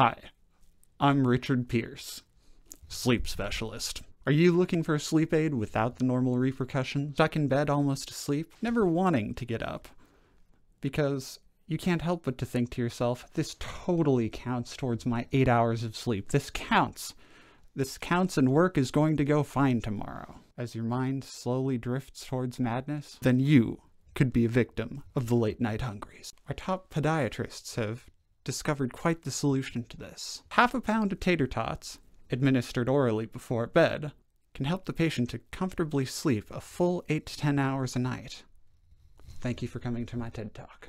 Hi, I'm Richard Pierce, sleep specialist. Are you looking for a sleep aid without the normal repercussions? Stuck in bed almost asleep, never wanting to get up? Because you can't help but to think to yourself, this totally counts towards my eight hours of sleep. This counts. This counts and work is going to go fine tomorrow. As your mind slowly drifts towards madness, then you could be a victim of the late night hungries. Our top podiatrists have discovered quite the solution to this. Half a pound of tater tots, administered orally before bed, can help the patient to comfortably sleep a full 8 to 10 hours a night. Thank you for coming to my TED Talk.